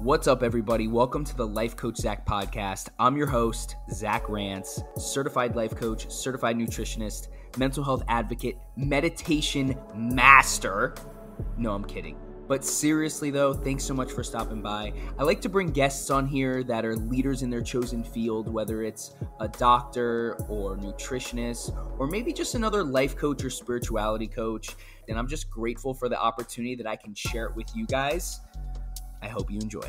What's up, everybody? Welcome to the Life Coach Zach podcast. I'm your host, Zach Rance, certified life coach, certified nutritionist, mental health advocate, meditation master. No, I'm kidding. But seriously, though, thanks so much for stopping by. I like to bring guests on here that are leaders in their chosen field, whether it's a doctor or nutritionist, or maybe just another life coach or spirituality coach. And I'm just grateful for the opportunity that I can share it with you guys. I hope you enjoy.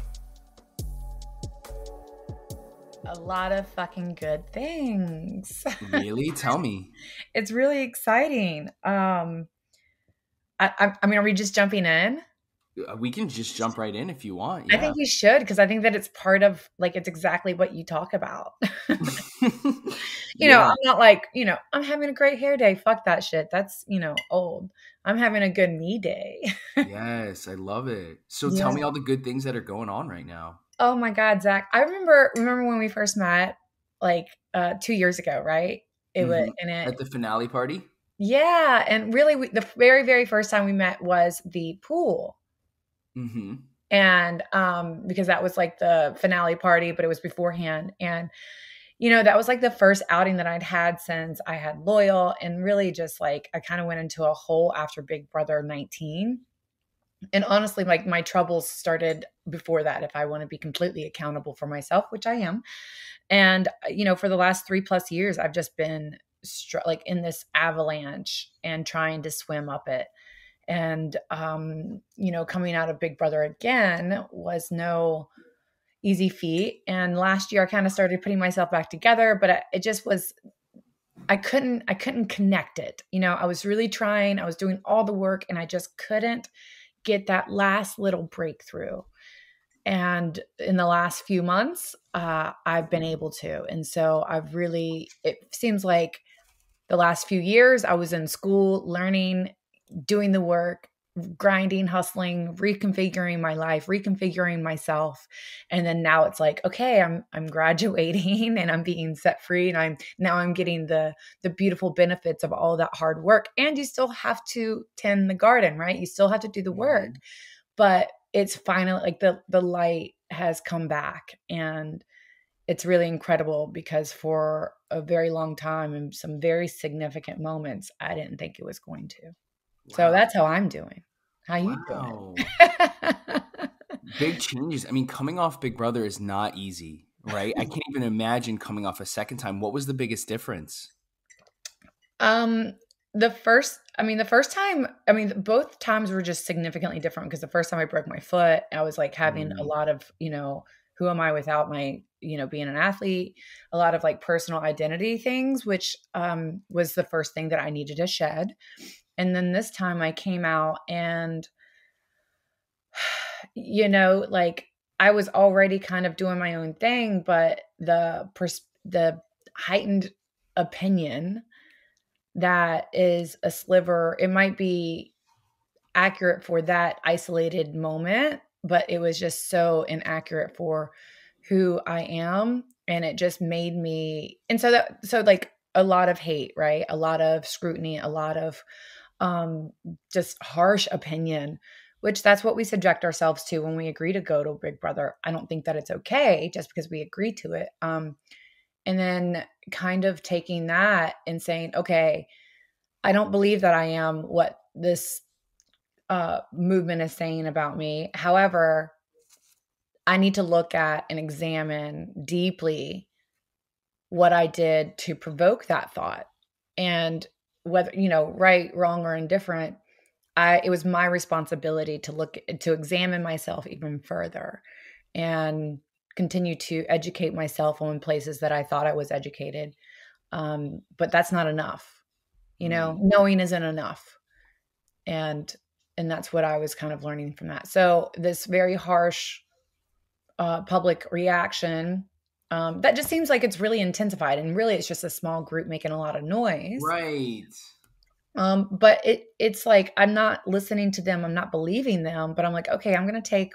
A lot of fucking good things. really? Tell me. It's really exciting. Um, I, I, I mean, are we just jumping in? Uh, we can just jump right in if you want. Yeah. I think you should because I think that it's part of like it's exactly what you talk about. you yeah. know, I'm not like, you know, I'm having a great hair day. Fuck that shit. That's, you know, old. I'm having a good me day. yes, I love it. So yeah. tell me all the good things that are going on right now. Oh my God, Zach. I remember remember when we first met like uh two years ago, right? It mm-hmm. was in it at the finale party. Yeah, and really, we, the very very first time we met was the pool. Mm-hmm. And um, because that was like the finale party, but it was beforehand. And, you know, that was like the first outing that I'd had since I had Loyal. And really just like I kind of went into a hole after Big Brother 19. And honestly, like my troubles started before that, if I want to be completely accountable for myself, which I am. And, you know, for the last three plus years, I've just been str- like in this avalanche and trying to swim up it and um, you know coming out of big brother again was no easy feat. And last year i kind of started putting myself back together but it just was i couldn't i couldn't connect it. You know i was really trying i was doing all the work and i just couldn't get that last little breakthrough. And in the last few months uh, i've been able to. And so i've really it seems like the last few years i was in school learning doing the work, grinding, hustling, reconfiguring my life, reconfiguring myself. And then now it's like, okay, I'm I'm graduating and I'm being set free and I'm now I'm getting the the beautiful benefits of all that hard work. And you still have to tend the garden, right? You still have to do the work. Mm-hmm. But it's finally like the the light has come back and it's really incredible because for a very long time and some very significant moments I didn't think it was going to. So that's how I'm doing. How you wow. doing? Big changes. I mean, coming off Big Brother is not easy, right? I can't even imagine coming off a second time. What was the biggest difference? Um, the first, I mean, the first time, I mean, both times were just significantly different because the first time I broke my foot, I was like having mm. a lot of, you know, who am I without my, you know, being an athlete, a lot of like personal identity things, which um, was the first thing that I needed to shed. And then this time I came out and, you know, like I was already kind of doing my own thing, but the pers- the heightened opinion that is a sliver, it might be accurate for that isolated moment, but it was just so inaccurate for who I am. And it just made me, and so that, so like a lot of hate, right? A lot of scrutiny, a lot of um, just harsh opinion, which that's what we subject ourselves to when we agree to go to Big Brother. I don't think that it's okay just because we agree to it. Um, and then kind of taking that and saying, okay, I don't believe that I am what this uh, movement is saying about me. However, I need to look at and examine deeply what I did to provoke that thought. And whether you know right wrong or indifferent i it was my responsibility to look to examine myself even further and continue to educate myself on places that i thought i was educated um, but that's not enough you know? Mm-hmm. knowing isn't enough. And and that's what i was kind of learning from that. So this very harsh uh, public reaction um, that just seems like it's really intensified and really it's just a small group making a lot of noise right um, but it it's like i'm not listening to them i'm not believing them but i'm like okay i'm gonna take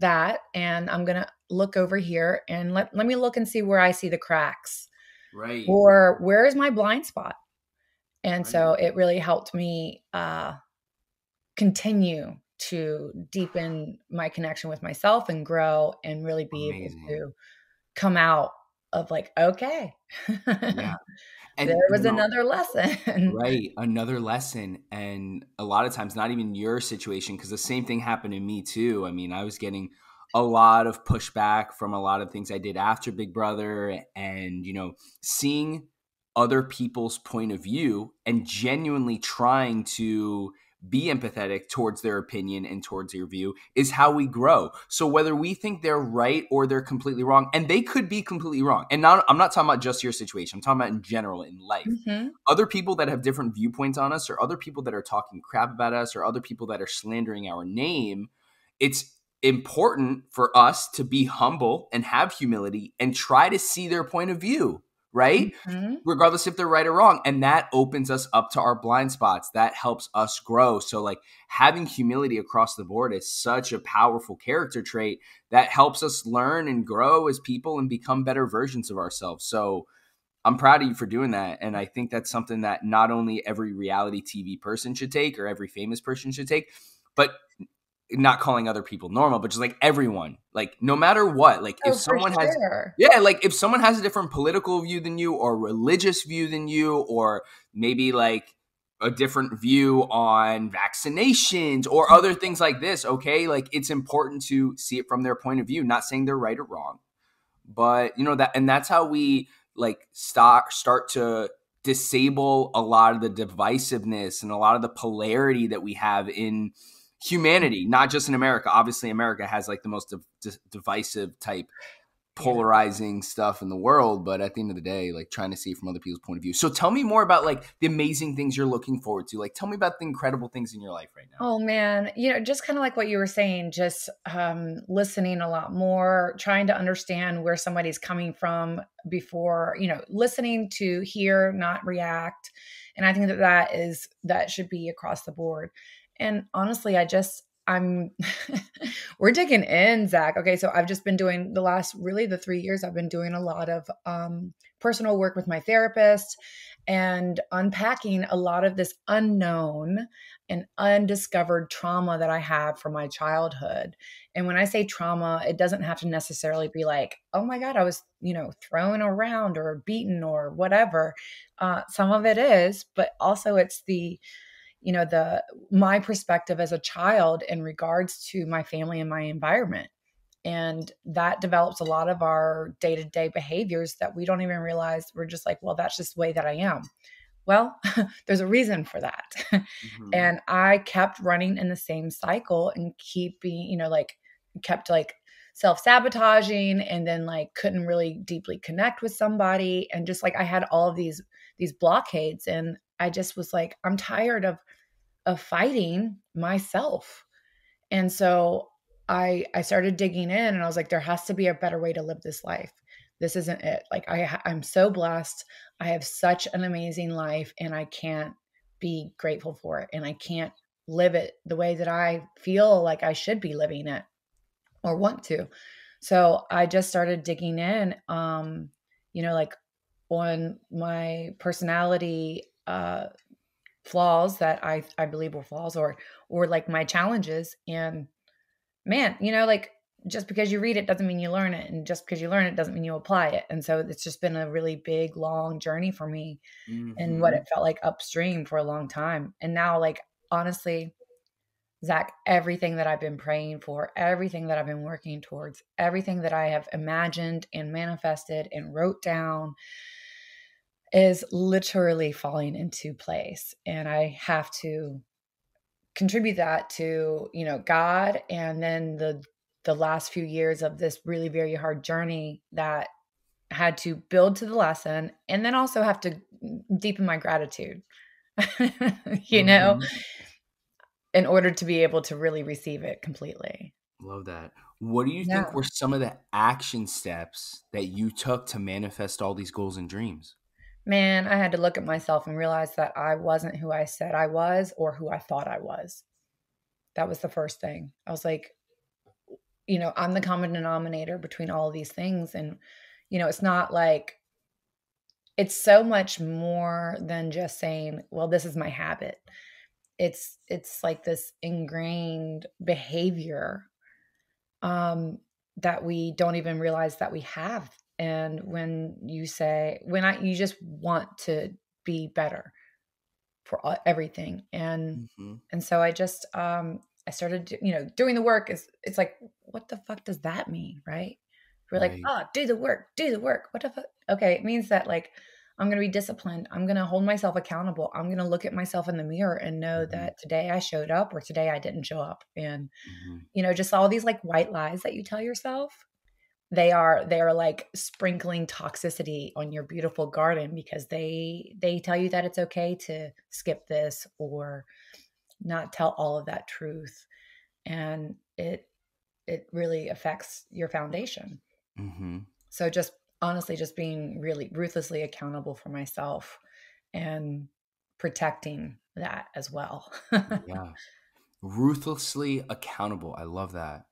that and i'm gonna look over here and let, let me look and see where i see the cracks right or where is my blind spot and right. so it really helped me uh continue to deepen my connection with myself and grow and really be Amazing. able to come out of like, okay. yeah. And there was you know, another lesson. right. Another lesson. And a lot of times, not even your situation, because the same thing happened to me too. I mean, I was getting a lot of pushback from a lot of things I did after Big Brother and, you know, seeing other people's point of view and genuinely trying to be empathetic towards their opinion and towards your view is how we grow. So whether we think they're right or they're completely wrong, and they could be completely wrong. And not, I'm not talking about just your situation. I'm talking about in general in life. Mm-hmm. Other people that have different viewpoints on us, or other people that are talking crap about us, or other people that are slandering our name. It's important for us to be humble and have humility and try to see their point of view right? Mm-hmm. Regardless if they're right or wrong. And that opens us up to our blind spots. That helps us grow. So, like, having humility across the board is such a powerful character trait that helps us learn and grow as people and become better versions of ourselves. So, I'm proud of you for doing that. And I think that's something that not only every reality TV person should take or every famous person should take, but not calling other people normal, but just like everyone, like no matter what, like oh, if someone sure. has, yeah, like if someone has a different political view than you or religious view than you, or maybe like a different view on vaccinations or mm. other things like this, okay, like it's important to see it from their point of view, not saying they're right or wrong, but you know that, and that's how we like start start to disable a lot of the divisiveness and a lot of the polarity that we have in humanity, not just in America. Obviously, America has like the most div- divisive type polarizing stuff in the world but at the end of the day like trying to see from other people's point of view. So tell me more about like the amazing things you're looking forward to. Like tell me about the incredible things in your life right now. Oh man. You know just kind of like what you were saying just um listening a lot more trying to understand where somebody's coming from before you know listening to hear not react. And i think that that is that should be across the board and honestly, I just, I'm, we're digging in, Zach. Okay. So I've just been doing the last, really the three years, I've been doing a lot of um, personal work with my therapist and unpacking a lot of this unknown and undiscovered trauma that I have from my childhood. And when I say trauma, it doesn't have to necessarily be like, oh my God, I was, you know, thrown around or beaten or whatever. Uh, some of it is, but also it's the, you know the my perspective as a child in regards to my family and my environment. And that develops a lot of our day-to-day behaviors that we don't even realize we're just like well that's just the way that i am. Well there's a reason for that. Mm-hmm. and i kept running in the same cycle and keeping you know like kept like self-sabotaging and then like couldn't really deeply connect with somebody. And just like i had all of these these blockades and I just was like, I'm tired of of fighting myself. And so I I started digging in and I was like, there has to be a better way to live this life. This isn't it. Like I I'm so blessed. I have such an amazing life and I can't be grateful for it. And I can't live it the way that I feel like I should be living it or want to. So I just started digging in, um, you know, like on my personality uh, flaws that I I believe were flaws or or like my challenges and man, you know, like just because you read it doesn't mean you learn it and just because you learn it doesn't mean you apply it. And so it's just been a really big long journey for me mm-hmm. and what it felt like upstream for a long time. And now like honestly Zach, everything that I've been praying for, everything that I've been working towards, everything that I have imagined and manifested and wrote down is literally falling into place. And I have to contribute that to, you know, God and then the the last few years of this really very hard journey that had to build to the lesson and then also have to deepen my gratitude. you mm-hmm. know, in order to be able to really receive it completely. Love that. What do you yeah. think were some of the action steps that you took to manifest all these goals and dreams? Man, I had to look at myself and realize that I wasn't who I said I was or who I thought I was. That was the first thing. I was like, you know, I'm the common denominator between all these things. And, you know, it's not like, it's so much more than just saying, well, this is my habit. it's it's like this ingrained behavior um that we don't even realize that we have and when you say when i you just want to be better for everything and mm-hmm. and so i just um i started you know doing the work is it's like what the fuck does that mean right we're right. like oh do the work do the work what the fuck okay it means that like i'm gonna be disciplined i'm gonna hold myself accountable i'm gonna look at myself in the mirror and know mm-hmm. that today i showed up or today i didn't show up and mm-hmm. you know just all these like white lies that you tell yourself they are they are like sprinkling toxicity on your beautiful garden because they they tell you that it's okay to skip this or not tell all of that truth and it it really affects your foundation. Mm-hmm. so just honestly just being really ruthlessly accountable for myself and protecting that as well. Yeah. Ruthlessly accountable. I love that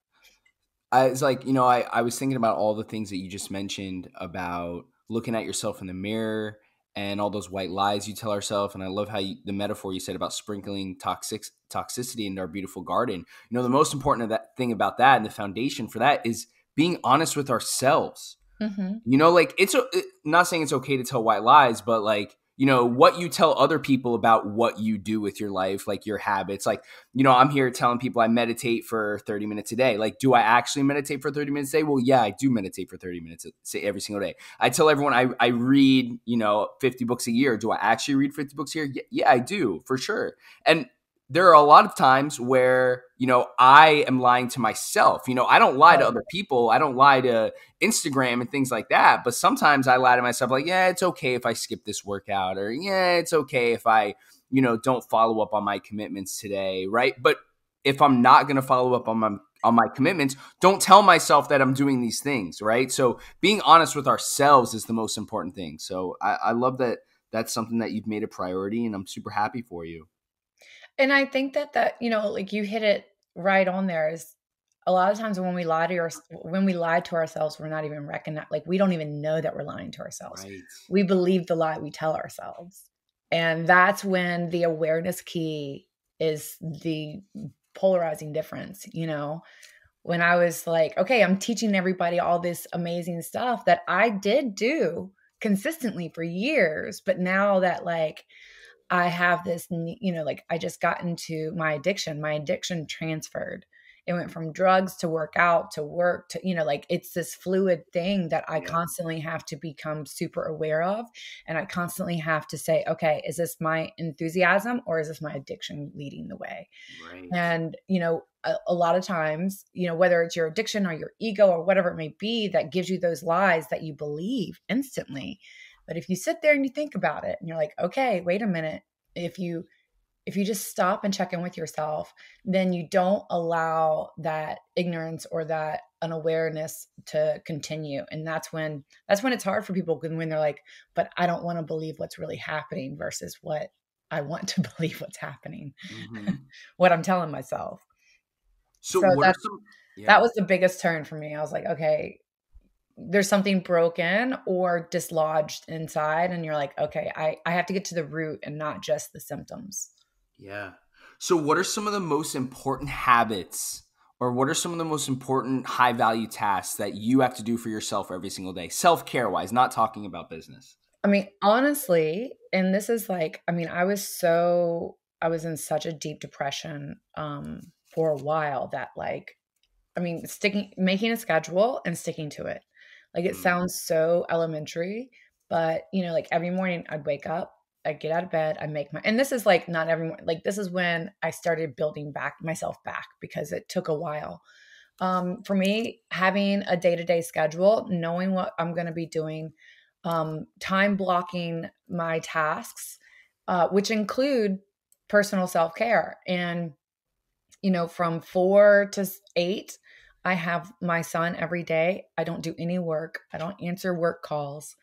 I was like, you know, I, I was thinking about all the things that you just mentioned about looking at yourself in the mirror and all those white lies you tell ourselves. And I love how you, the metaphor you said about sprinkling toxic toxicity into our beautiful garden. You know, the most important of that thing about that and the foundation for that is being honest with ourselves. Mm-hmm. You know, like it's a, not saying it's okay to tell white lies, but like you know what you tell other people about what you do with your life like your habits. Like you know i'm here telling people i meditate for 30 minutes a day. Like do i actually meditate for 30 minutes a day? Well yeah i do meditate for 30 minutes every single day. I tell everyone i, I read you know 50 books a year. Do i actually read 50 books a year? Yeah i do for sure. And there are a lot of times where you know i am lying to myself. You know i don't lie to other people. I don't lie to instagram and things like that. But sometimes i lie to myself like yeah it's okay if i skip this workout or yeah it's okay if i you know don't follow up on my commitments today right? But if i'm not going to follow up on my on my commitments don't tell myself that i'm doing these things right? So being honest with ourselves is the most important thing. So i, I love that that's something that you've made a priority and i'm super happy for you and I think that that, you know, like you hit it right on there is a lot of times when we lie to our, when we lie to ourselves, we're not even recognize like we don't even know that we're lying to ourselves. Right. We believe the lie we tell ourselves. And that's when the awareness key is the polarizing difference, you know. When I was like, okay, I'm teaching everybody all this amazing stuff that I did do consistently for years, but now that like I have this, you know, like I just got into my addiction. My addiction transferred. It went from drugs to work out to work to, you know, like it's this fluid thing that I constantly have to become super aware of. And I constantly have to say, okay, is this my enthusiasm or is this my addiction leading the way? Right. And, you know, a, a lot of times, you know, whether it's your addiction or your ego or whatever it may be that gives you those lies that you believe instantly but if you sit there and you think about it and you're like, okay, wait a minute, if you if you just stop and check in with yourself, then you don't allow that ignorance or that unawareness to continue. And that's when that's when it's hard for people when they're like, but I don't want to believe what's really happening versus what I want to believe what's happening. Mm-hmm. what I'm telling myself. So, so some, yeah. that was the biggest turn for me. I was like, okay, there's something broken or dislodged inside and you're like okay I, I have to get to the root and not just the symptoms. Yeah. So what are some of the most important habits or what are some of the most important high value tasks that you have to do for yourself every single day? Self-care wise not talking about business. I mean honestly and this is like i mean i was so i was in such a deep depression um for a while that like i mean sticking making a schedule and sticking to it like it mm. sounds so elementary, but you know, like every morning I'd wake up, I'd get out of bed, I make my and this is like not every morning. Like this is when I started building back myself back because it took a while. Um, for me, having a day-to-day schedule, knowing what I'm gonna be doing, um, time blocking my tasks, uh, which include personal self-care and you know from four to eight I have my son every day. I don't do any work. I don't answer work calls.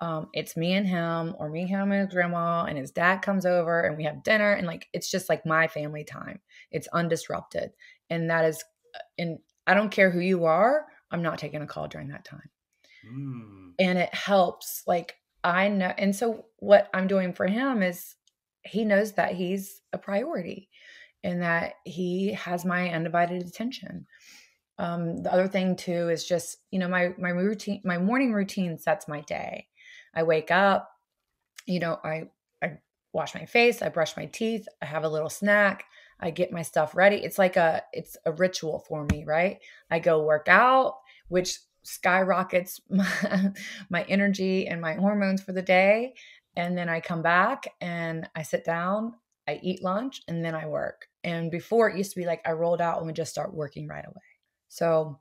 Um, it's me and him, or me, him, and his grandma, and his dad comes over, and we have dinner, and like it's just like my family time. It's undisrupted, and that is, uh, and I don't care who you are. I'm not taking a call during that time, mm. and it helps. Like I know, and so what I'm doing for him is he knows that he's a priority and that he has my undivided attention. Um, the other thing too is just, you know, my my routine, my morning routine sets my day. I wake up, you know, I I wash my face, I brush my teeth, I have a little snack, I get my stuff ready. It's like a it's a ritual for me, right? I go work out, which skyrockets my, my energy and my hormones for the day. And then I come back and I sit down, I eat lunch, and then I work. And before it used to be like I rolled out and would just start working right away. So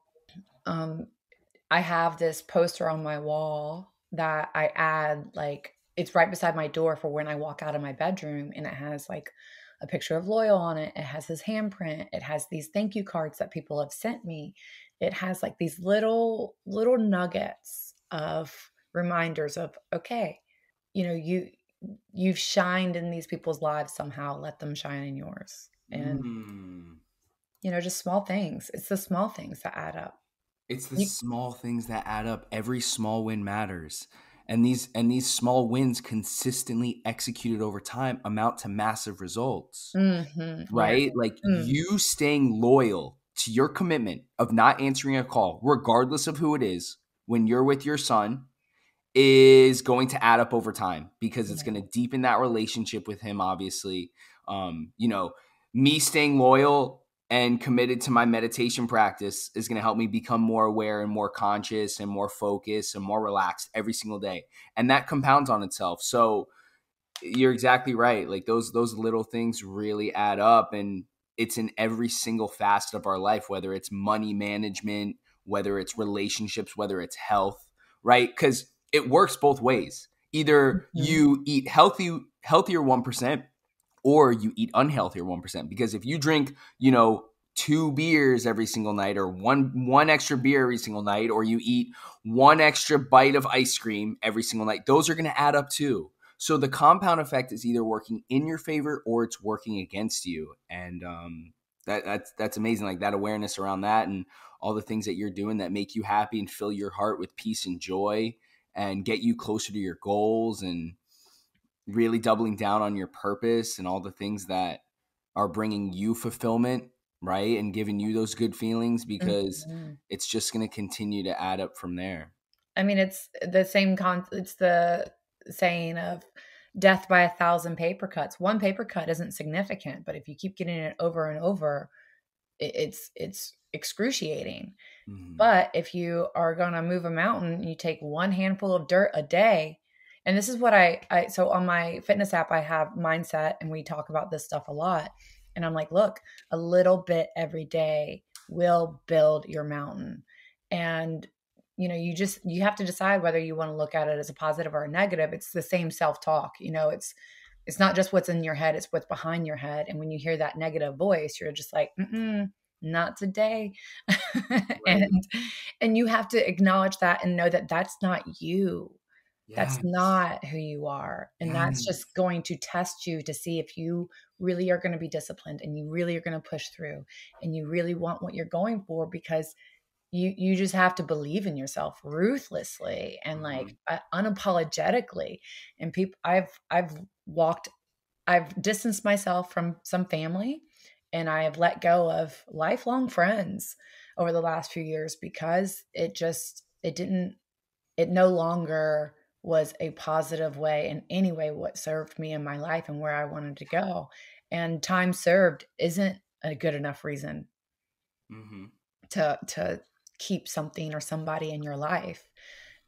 um, I have this poster on my wall that I add, like, it's right beside my door for when I walk out of my bedroom. And it has like a picture of Loyal on it. It has his handprint. It has these thank you cards that people have sent me. It has like these little, little nuggets of reminders of, okay, you know, you, you've shined in these people's lives somehow, let them shine in yours. And, mm. You know, just small things. It's the small things that add up. It's the you, small things that add up. Every small win matters and these and these small wins consistently executed over time amount to massive results mm-hmm. right yeah. like mm. you staying loyal to your commitment of not answering a call regardless of who it is when you're with your son is going to add up over time because it's going to deepen that relationship with him obviously um you know me staying loyal and committed to my meditation practice is going to help me become more aware and more conscious and more focused and more relaxed every single day. And that compounds on itself. So you're exactly right. Like those those little things really add up and it's in every single facet of our life whether it's money management whether it's relationships whether it's health right? Cuz it works both ways. Either mm-hmm. you eat healthy healthier 1% or you eat unhealthier 1% because if you drink, you know, two beers every single night or one one extra beer every single night or you eat one extra bite of ice cream every single night, those are going to add up too. So the compound effect is either working in your favor or it's working against you. And um, that that's that's amazing like that awareness around that and all the things that you're doing that make you happy and fill your heart with peace and joy and get you closer to your goals and really doubling down on your purpose and all the things that are bringing you fulfillment right and giving you those good feelings because mm-hmm. it's just going to continue to add up from there i mean it's the same con it's the saying of death by a thousand paper cuts one paper cut isn't significant but if you keep getting it over and over it's it's excruciating mm-hmm. but if you are going to move a mountain you take one handful of dirt a day and this is what I, I so on my fitness app i have mindset and we talk about this stuff a lot. And i'm like look a little bit every day will build your mountain. And you know you just you have to decide whether you want to look at it as a positive or a negative. It's the same self-talk you know? It's it's not just what's in your head it's what's behind your head. And when you hear that negative voice you're just like mm not today. Right. and and you have to acknowledge that and know that that's not you Yes. That's not who you are. And yes. that's just going to test you to see if you really are going to be disciplined and you really are going to push through and you really want what you're going for because you you just have to believe in yourself ruthlessly and like mm-hmm. uh, unapologetically. And people I've I've walked I've distanced myself from some family and I have let go of lifelong friends over the last few years because it just it didn't it no longer was a positive way in any way what served me in my life and where I wanted to go. And time served isn't a good enough reason mm-hmm. to to keep something or somebody in your life.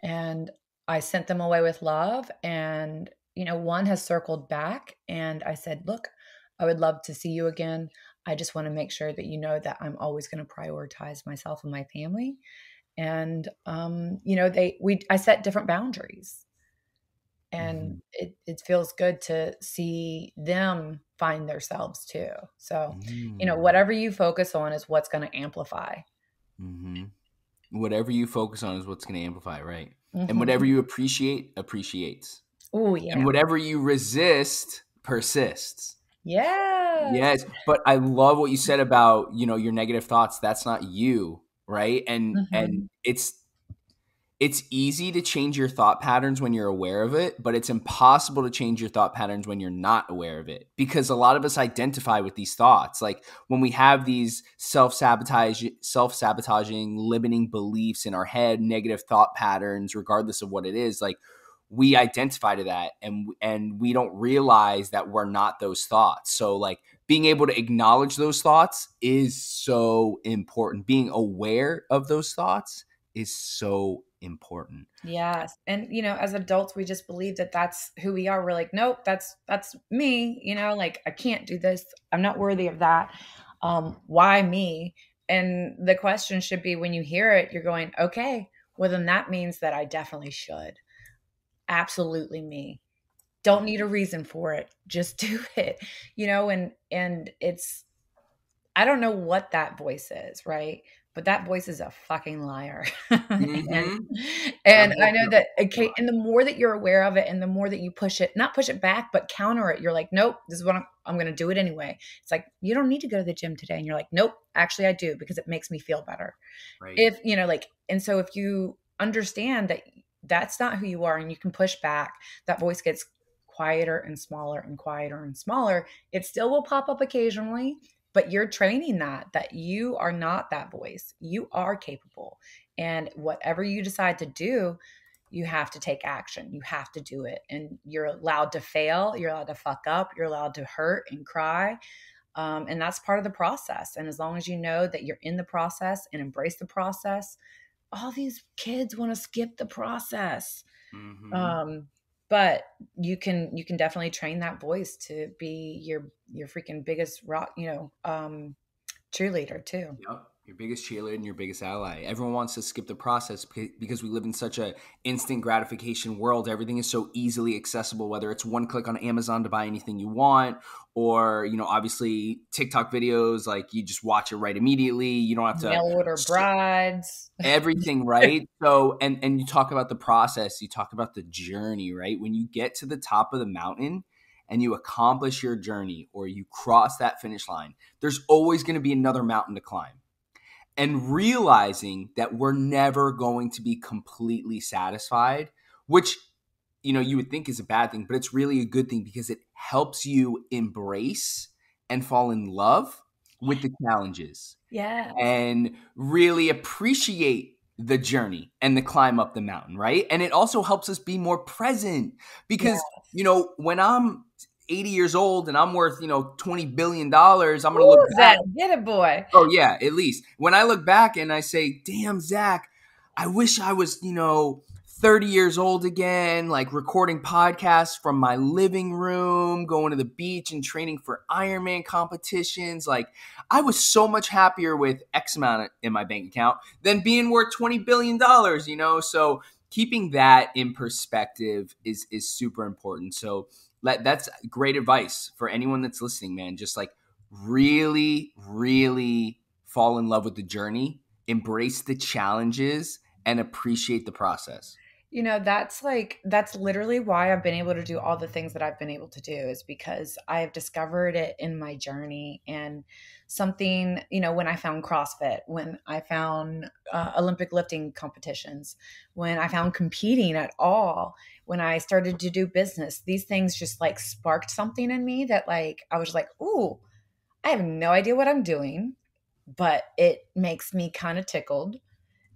And I sent them away with love and you know one has circled back and I said, "Look, I would love to see you again. I just want to make sure that you know that I'm always going to prioritize myself and my family." And um, you know, they we I set different boundaries and mm-hmm. it, it feels good to see them find themselves too so mm-hmm. you know mm. whatever you focus on is what's going to amplify mm-hmm. whatever you focus on is what's going to amplify right and whatever mm-hmm. you appreciate appreciates oh yeah and whatever you resist persists yeah yes but i love what you said about you know your negative thoughts that's not you right and and mm-hmm. it's it's easy to change your thought patterns when you're aware of it, but it's impossible to change your thought patterns when you're not aware of it because a lot of us identify with these thoughts. Like when we have these self-sabotage self-sabotaging limiting beliefs in our head, negative thought patterns regardless of what it is, like we identify to that and and we don't realize that we're not those thoughts. So like being able to acknowledge those thoughts is so important. Being aware of those thoughts is so important. Yes. And you know, as adults we just believe that that's who we are. We're like, nope, that's that's me, you know, like I can't do this. I'm not worthy of that. Um why me? And the question should be when you hear it, you're going, okay, well then that means that I definitely should. Absolutely me. Don't need a reason for it. Just do it. You know, and and it's I don't know what that voice is, right? But that voice is a fucking liar. Mm-hmm. and, and I know that okay, and the more that you're aware of it and the more that you push it, not push it back, but counter it, you're like, nope, this is what I'm, I'm going to do it anyway. It's like, you don't need to go to the gym today. And you're like, nope, actually I do because it makes me feel better. Right. If, you know, like, and so if you understand that that's not who you are and you can push back, that voice gets quieter and smaller and quieter and smaller. It still will pop up occasionally but you're training that that you are not that voice. You are capable and whatever you decide to do you have to take action. You have to do it and you're allowed to fail you're allowed to fuck up you're allowed to hurt and cry um, and that's part of the process and as long as you know that you're in the process and embrace the process all these kids want to skip the process. Mm-hmm. um, but you can you can definitely train that voice to be your your freaking biggest rock you know um cheerleader too. Yep your biggest cheerleader and your biggest ally. Everyone wants to skip the process because we live in such a instant gratification world. Everything is so easily accessible, whether it's one click on Amazon to buy anything you want, or you know, obviously TikTok videos, like you just watch it right immediately. You don't have to mail order brides, everything, right? so, and and you talk about the process, you talk about the journey, right? When you get to the top of the mountain and you accomplish your journey or you cross that finish line, there's always going to be another mountain to climb and realizing that we're never going to be completely satisfied, which you know you would think is a bad thing, but it's really a good thing because it helps you embrace and fall in love with the challenges. Yeah. And really appreciate the journey and the climb up the mountain, right? And it also helps us be more present because, yes. you know, when I'm 80 years old and I'm worth, you know, 20 billion dollars, I'm going to look back. Get it, boy. Oh yeah, at least. When I look back and I say, "Damn, Zach, I wish I was, you know, 30 years old again, like recording podcasts from my living room, going to the beach and training for Ironman competitions. Like, I was so much happier with X amount in my bank account than being worth $20 billion, you know? So, keeping that in perspective is is super important. So, let, that's great advice for anyone that's listening, man. Just like really, really fall in love with the journey, embrace the challenges, and appreciate the process. You know, that's like, that's literally why I've been able to do all the things that I've been able to do is because I have discovered it in my journey. And something, you know, when I found CrossFit, when I found uh, Olympic lifting competitions, when I found competing at all, when I started to do business, these things just like sparked something in me that like I was like, ooh, I have no idea what I'm doing, but it makes me kind of tickled.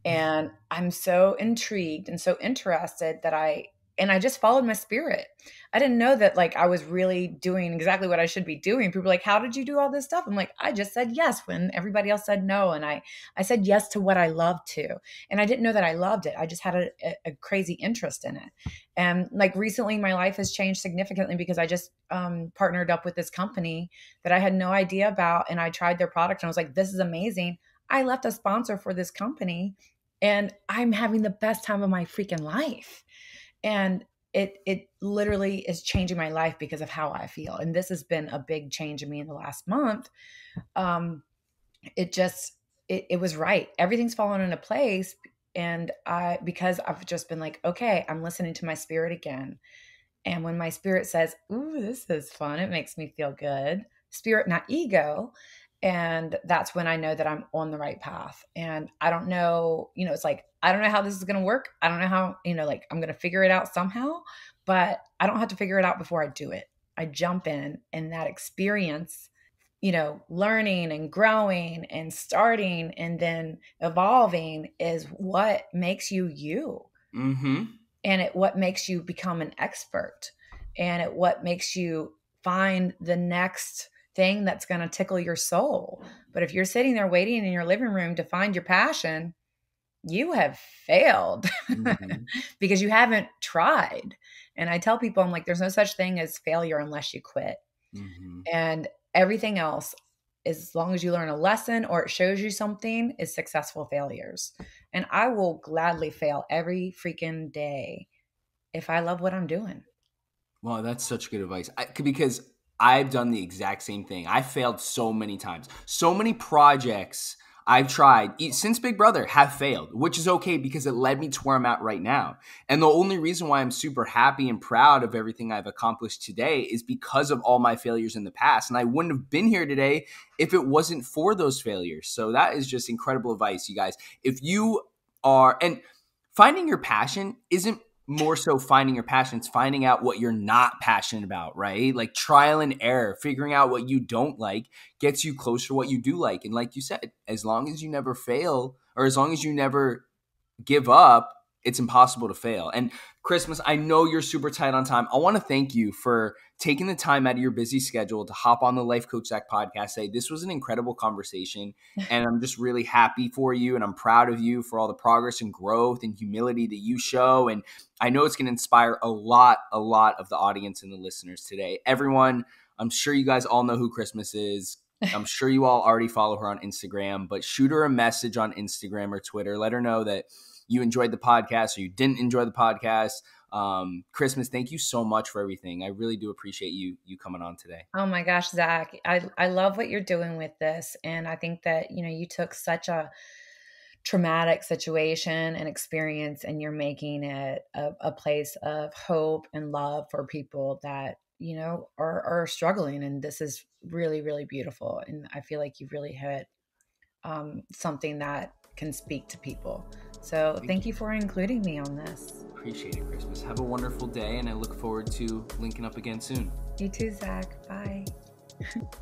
And I'm so intrigued and so interested that I and I just followed my spirit. I didn't know that like I was really doing exactly what I should be doing. People like, "How did you do all this stuff?" I'm like, "I just said yes when everybody else said no, and I I said yes to what I loved to." And I didn't know that I loved it. I just had a, a crazy interest in it. And like recently, my life has changed significantly because I just um, partnered up with this company that I had no idea about, and I tried their product, and I was like, "This is amazing." I left a sponsor for this company, and I'm having the best time of my freaking life and it it literally is changing my life because of how I feel. And this has been a big change in me in the last month. Um, it just it, it was right. Everything's fallen into place, and I because I've just been like, okay, I'm listening to my spirit again. And when my spirit says, "Ooh, this is fun," it makes me feel good. Spirit, not ego. And that's when I know that I'm on the right path. And I don't know, you know, it's like, I don't know how this is going to work. I don't know how, you know, like I'm going to figure it out somehow, but I don't have to figure it out before I do it. I jump in and that experience, you know, learning and growing and starting and then evolving is what makes you you. Mm-hmm. And it what makes you become an expert and it what makes you find the next thing that's going to tickle your soul. But if you're sitting there waiting in your living room to find your passion, you have failed mm-hmm. because you haven't tried. And I tell people, I'm like, there's no such thing as failure unless you quit. Mm-hmm. And everything else, as long as you learn a lesson or it shows you something, is successful failures. And I will gladly fail every freaking day if I love what I'm doing. Well, that's such good advice. I, because I've done the exact same thing. I failed so many times. So many projects I've tried since Big Brother have failed, which is okay because it led me to where I'm at right now. And the only reason why I'm super happy and proud of everything I've accomplished today is because of all my failures in the past. And I wouldn't have been here today if it wasn't for those failures. So that is just incredible advice, you guys. If you are, and finding your passion isn't more so finding your passion. It's finding out what you're not passionate about, right? Like trial and error, figuring out what you don't like gets you closer to what you do like. And like you said, as long as you never fail or as long as you never give up, it's impossible to fail. And Christmas, I know you're super tight on time. I want to thank you for taking the time out of your busy schedule to hop on the Life Coach Zach podcast. Say this was an incredible conversation, and I'm just really happy for you, and I'm proud of you for all the progress and growth and humility that you show. And I know it's going to inspire a lot, a lot of the audience and the listeners today. Everyone, I'm sure you guys all know who Christmas is. I'm sure you all already follow her on Instagram, but shoot her a message on Instagram or Twitter. Let her know that you enjoyed the podcast or you didn't enjoy the podcast. Um, Christmas, thank you so much for everything. I really do appreciate you you coming on today. Oh my gosh, Zach, I I love what you're doing with this, and I think that you know you took such a traumatic situation and experience and you're making it a, a place of hope and love for people that you know are, are struggling and this is really really beautiful and i feel like you've really hit um, something that can speak to people so thank, thank you. you for including me on this. Appreciate it, Christmas. Have a wonderful day, and I look forward to linking up again soon. You too, Zach. Bye.